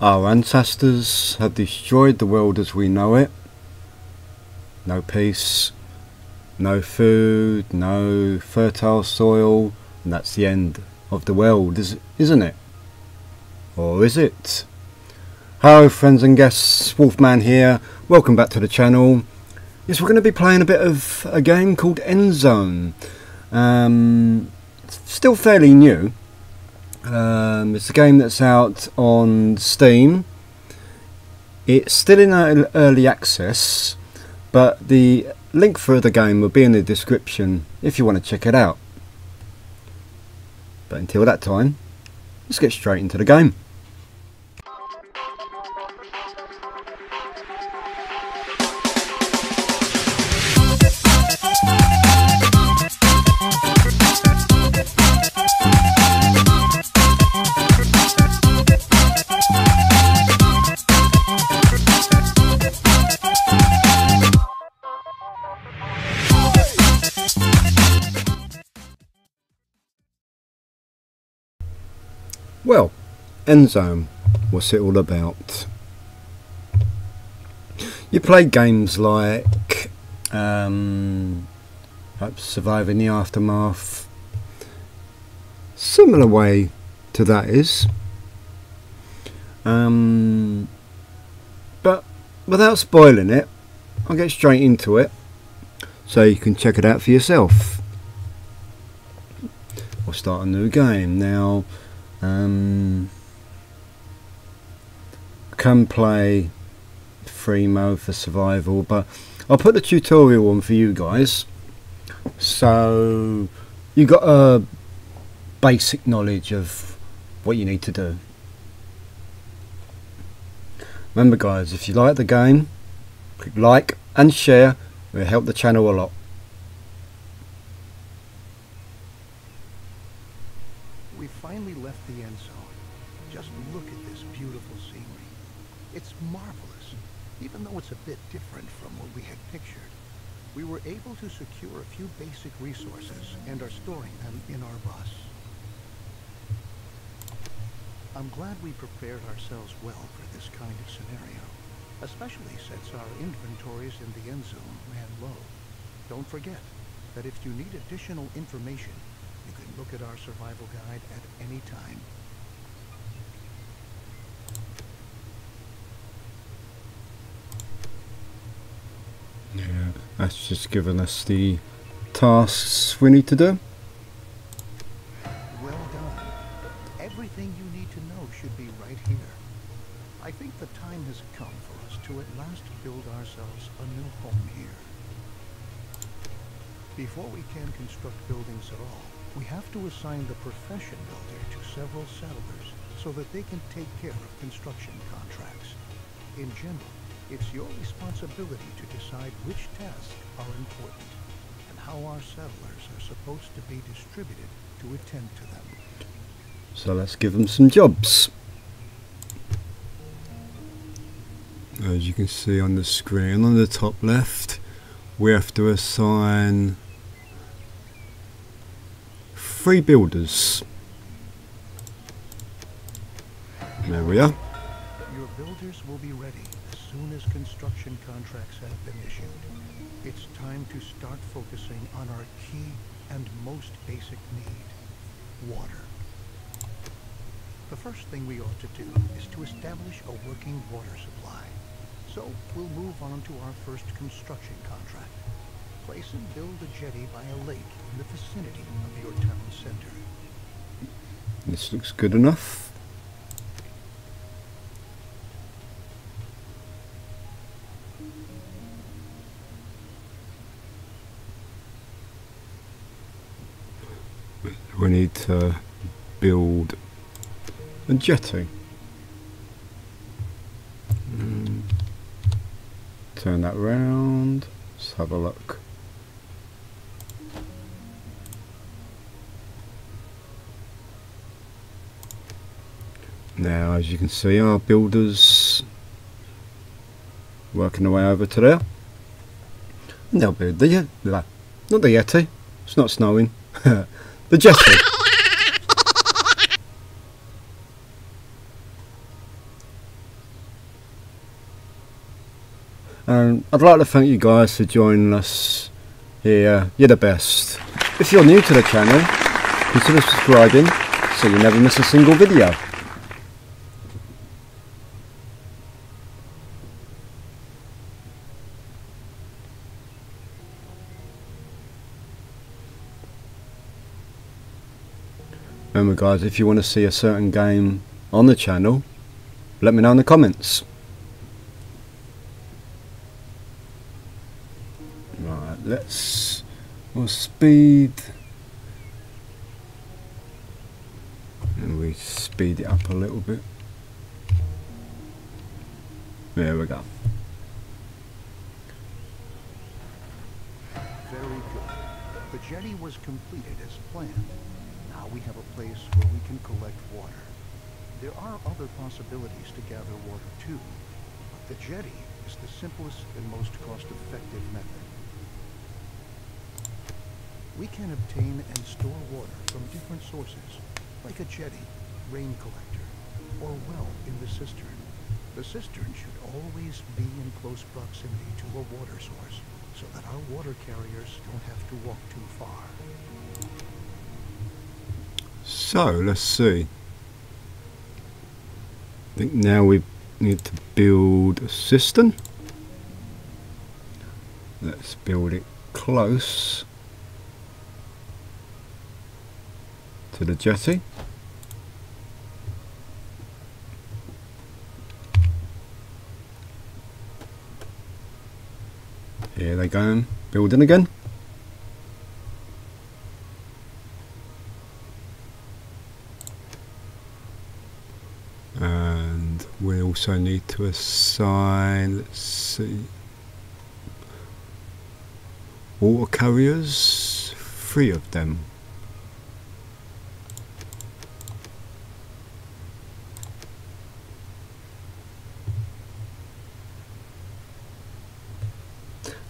Our ancestors have destroyed the world as we know it. No peace, no food, no fertile soil, and that's the end of the world, isn't it? Or is it? Hello friends and guests, Wolfman here. Welcome back to the channel. Yes, we're going to be playing a bit of a game called Endzone. Um, still fairly new. Um, it's a game that's out on Steam. It's still in early access, but the link for the game will be in the description if you want to check it out. But until that time, let's get straight into the game. Well, Endzone, what's it all about? You play games like um, perhaps Surviving the Aftermath. Similar way to that is. Um, but without spoiling it, I'll get straight into it so you can check it out for yourself. We'll start a new game. Now, um, can play free mode for survival, but I'll put the tutorial on for you guys. So you got a basic knowledge of what you need to do. Remember guys, if you like the game, click like and share, it will help the channel a lot. A bit different from what we had pictured. We were able to secure a few basic resources and are storing them in our bus. I'm glad we prepared ourselves well for this kind of scenario, especially since our inventories in the end zone ran low. Don't forget that if you need additional information, you can look at our survival guide at any time. Yeah, that's just given us the tasks we need to do. Well done. Everything you need to know should be right here. I think the time has come for us to at last build ourselves a new home here. Before we can construct buildings at all, we have to assign the profession builder to several settlers so that they can take care of construction contracts. In general, it's your responsibility to decide which tasks are important and how our settlers are supposed to be distributed to attend to them. So let's give them some jobs. As you can see on the screen on the top left, we have to assign three builders. There we are. Your builders will be ready soon as construction contracts have been issued. It's time to start focusing on our key and most basic need, water. The first thing we ought to do is to establish a working water supply. So we'll move on to our first construction contract place and build a jetty by a lake in the vicinity of your town center. This looks good enough. We need to build a jetty. Mm. Turn that round. Let's have a look. Now, as you can see, our builders working their way over to there. And they'll build the, not the Yeti, it's not snowing, The gesture. And um, I'd like to thank you guys for joining us here. You're the best. If you're new to the channel, consider subscribing so you never miss a single video. Remember guys, if you want to see a certain game on the channel, let me know in the comments. Right, let's we'll speed and we speed it up a little bit. There we go. Very good. The jetty was completed as planned. We have a place where we can collect water. There are other possibilities to gather water too, but the jetty is the simplest and most cost-effective method. We can obtain and store water from different sources, like a jetty, rain collector, or well in the cistern. The cistern should always be in close proximity to a water source, so that our water carriers don't have to walk too far. So let's see. I think now we need to build a cistern. Let's build it close to the jetty. Here they go, building again. and we also need to assign let's see water carriers three of them.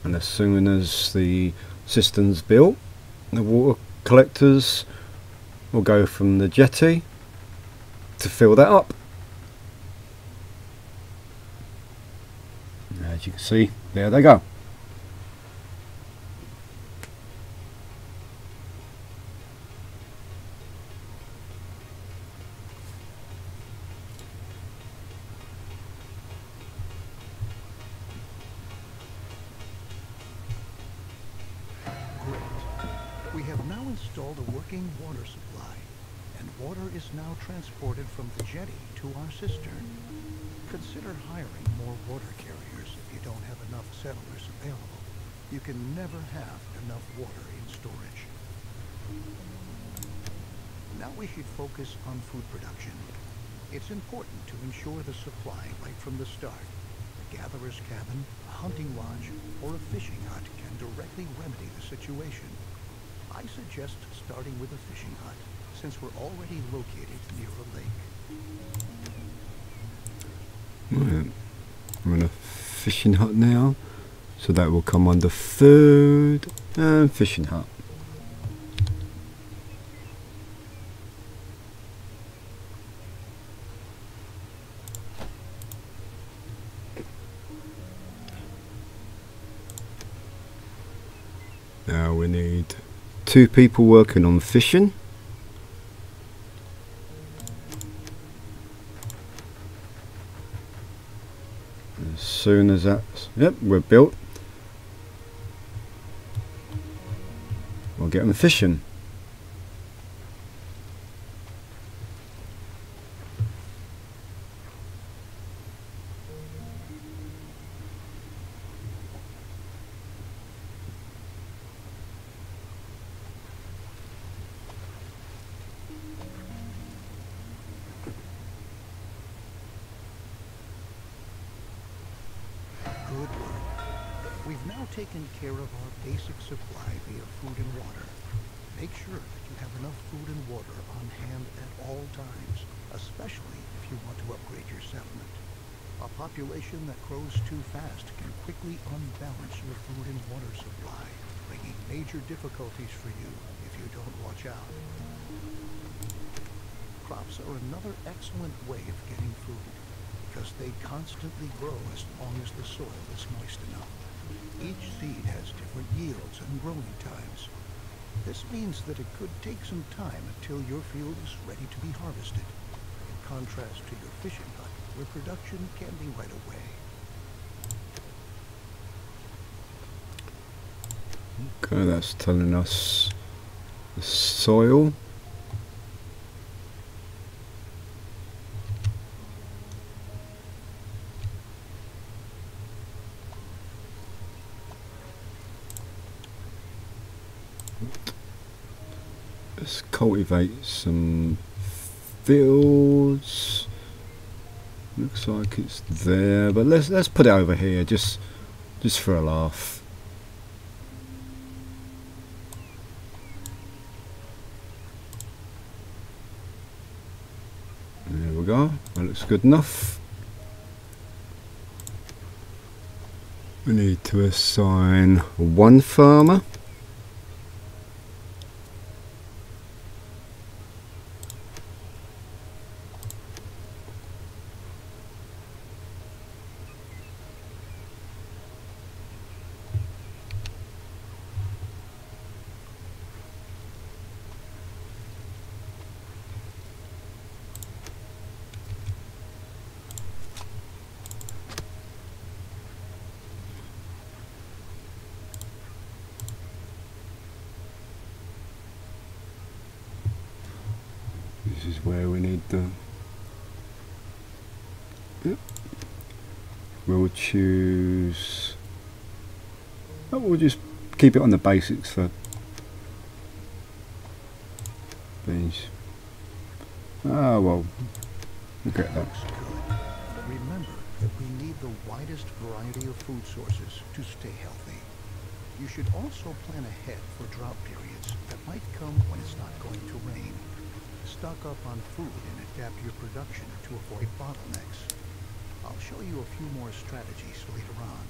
And as soon as the cistern's built the water collectors will go from the jetty to fill that up as you see there they go. We have now installed a working water supply, and water is now transported from the jetty to our cistern. Consider hiring more water carriers if you don't have enough settlers available. You can never have enough water in storage. Now we should focus on food production. It's important to ensure the supply right from the start. A gatherer's cabin, a hunting lodge, or a fishing hut can directly remedy the situation. I suggest starting with a fishing hut, since we're already located near a lake. Right. I'm in a fishing hut now. So that will come under food and fishing hut. Now we need two people working on fishing as soon as that's yep we're built. We'll get them fishing We've now taken care of our basic supply via food and water. Make sure that you have enough food and water on hand at all times, especially if you want to upgrade your settlement. A population that grows too fast can quickly unbalance your food and water supply, bringing major difficulties for you if you don't watch out. Crops are another excellent way of getting food because they constantly grow as long as the soil is moist enough. Each seed has different yields and growing times. This means that it could take some time until your field is ready to be harvested, in contrast to your fishing hut, where production can be right away. Okay, that's telling us the soil. Let's cultivate some fields. Looks like it's there, but let's let's put it over here just just for a laugh. There we go. That looks good enough. We need to assign one farmer. This is where we need the. Yep. We'll choose. Oh, we'll just keep it on the basics for these. Ah, well, regret that. Looks good. Remember that we need the widest variety of food sources to stay healthy. You should also plan ahead for drought periods that might come when it's Stock up on food and adapt your production to avoid bottlenecks. I'll show you a few more strategies later on.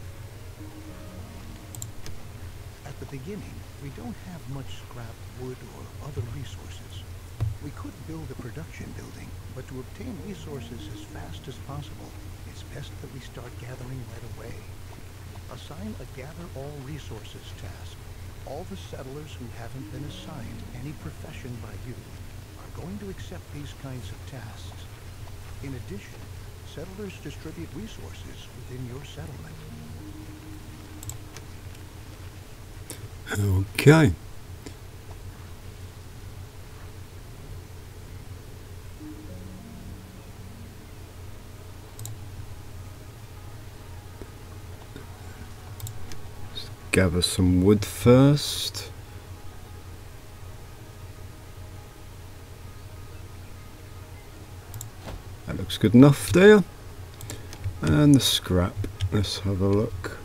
At the beginning, we don't have much scrap wood or other resources. We could build a production building, but to obtain resources as fast as possible, it's best that we start gathering right away. Assign a gather all resources task. All the settlers who haven't been assigned any profession by you going to accept these kinds of tasks. In addition, settlers distribute resources within your settlement. Okay. Gather some wood first. Looks good enough there. And the scrap. Let's have a look.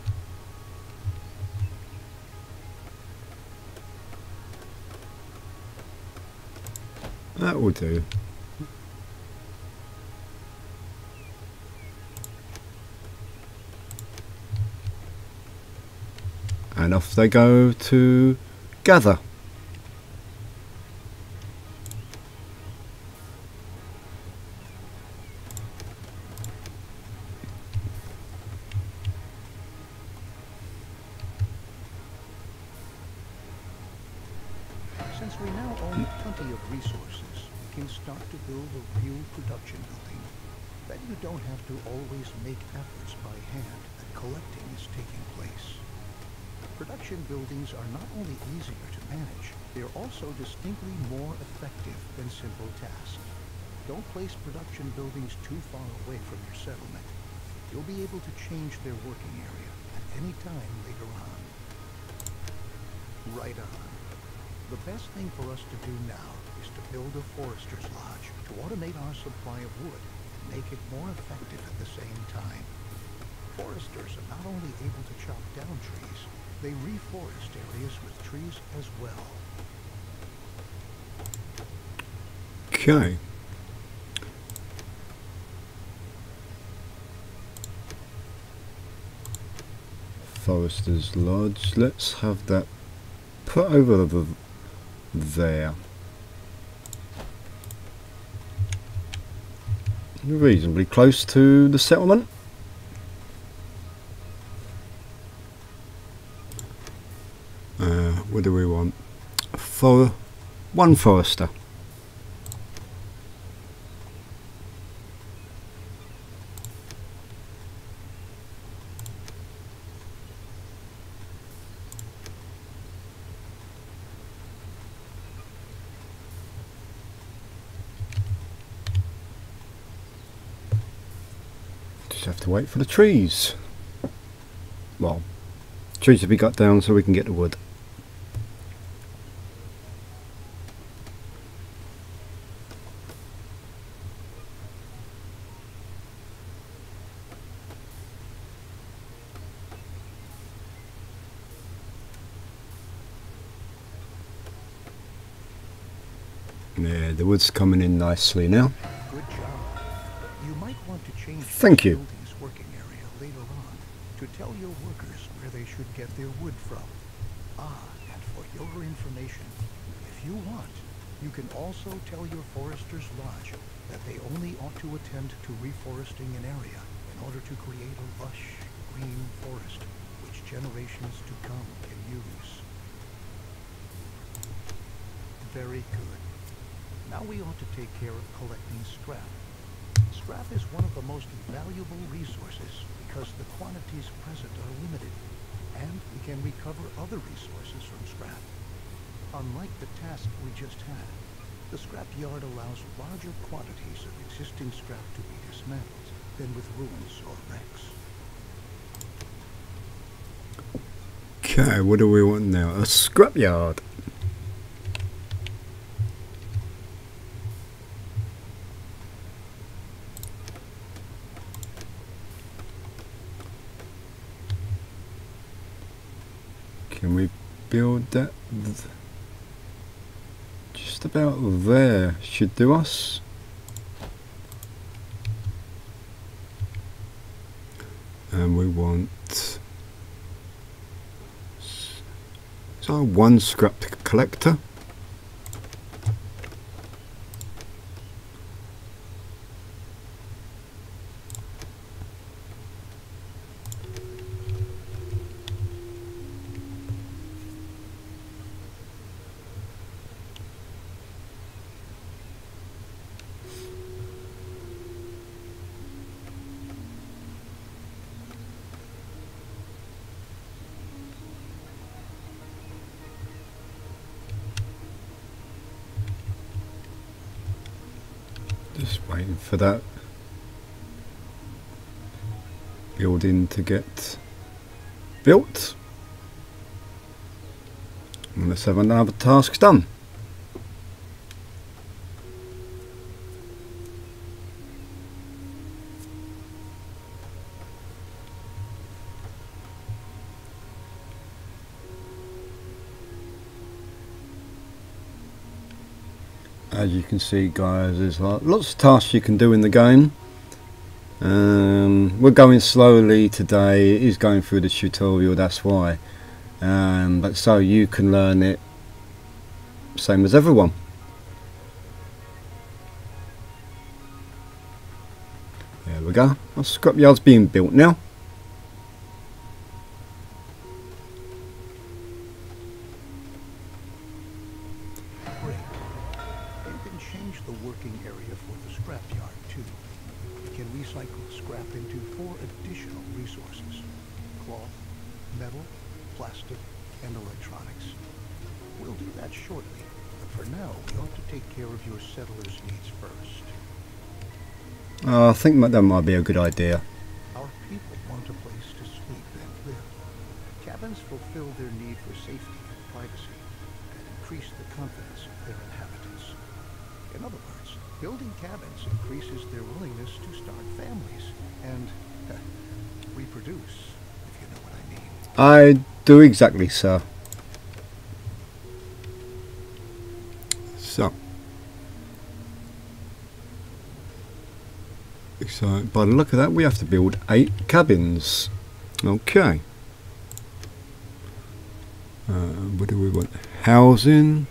That will do. And off they go to gather. Place production buildings too far away from your settlement. You'll be able to change their working area at any time later on. Right on. The best thing for us to do now is to build a forester's lodge to automate our supply of wood and make it more effective at the same time. Foresters are not only able to chop down trees, they reforest areas with trees as well. Okay. Forester's Lodge. Let's have that put over the, there. reasonably close to the settlement. Uh, what do we want? For one forester. Just have to wait for the trees. Well, trees to be cut down so we can get the wood. Yeah, the wood's coming in nicely now. Good job. You might want to change Thank you. building's working area later on to tell your workers where they should get their wood from. Ah, and for your information, if you want, you can also tell your forester's lodge that they only ought to attend to reforesting an area in order to create a lush, green forest which generations to come can use. Very good. Now we ought to take care of collecting scrap. Scrap is one of the most valuable resources because the quantities present are limited, and we can recover other resources from scrap. Unlike the task we just had, the scrap yard allows larger quantities of existing scrap to be dismantled than with ruins or wrecks. Okay, what do we want now? A scrapyard. Can we build that? th- Just about there should do us. And we want So one scrap collector. Just waiting for that building to get built. And let's have another task done. You can see guys there's lo- lots of tasks you can do in the game. Um, we're going slowly today. It is going through the tutorial that's why. Um, but so you can learn it same as everyone. There we go. Our scrapyard's being built now think that might be a good idea Our people want a place to sleep and live. Cabins fulfill their need for safety and privacy, and increase the confidence of their inhabitants. In other words, building cabins increases their willingness to start families and uh, reproduce, if you know what I mean. I do exactly sir so So by the look of that, we have to build eight cabins. Okay. Uh, what do we want? Housing.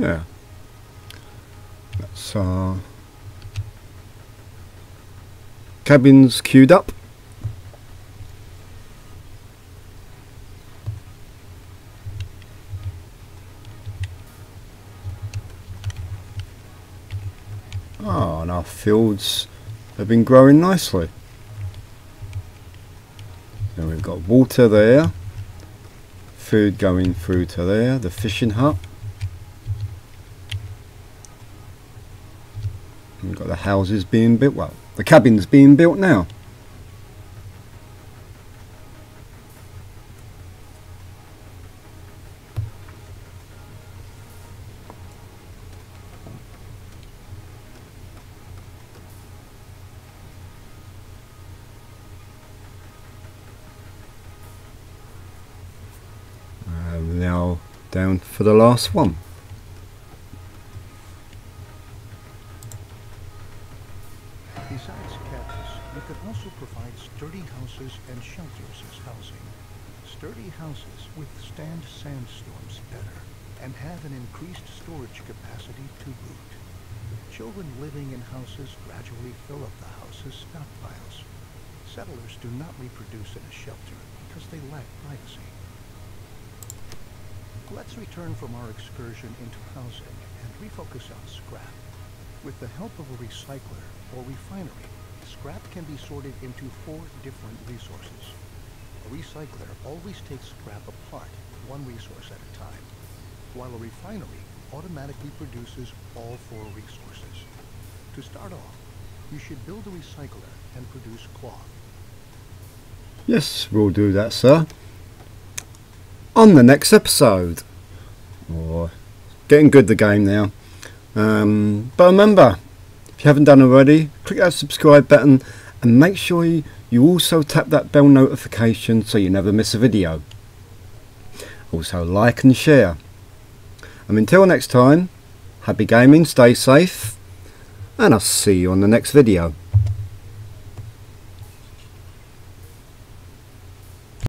Yeah. That's our cabins queued up. Oh, and our fields have been growing nicely. And we've got water there, food going through to there, the fishing hut. We've got the houses being built, well, the cabins being built now. Now down for the last one. Increased storage capacity to boot. Children living in houses gradually fill up the house's stockpiles. Settlers do not reproduce in a shelter because they lack privacy. Let's return from our excursion into housing and refocus on scrap. With the help of a recycler or refinery, scrap can be sorted into four different resources. A recycler always takes scrap apart, one resource at a time, while a refinery automatically produces all four resources. To start off, you should build a recycler and produce cloth. Yes, we'll do that, sir. On the next episode. Oh, getting good the game now. Um, but remember, if you haven't done already, click that subscribe button and make sure you, you also tap that bell notification so you never miss a video. Also like and share. And until next time, happy gaming, stay safe, and I'll see you on the next video.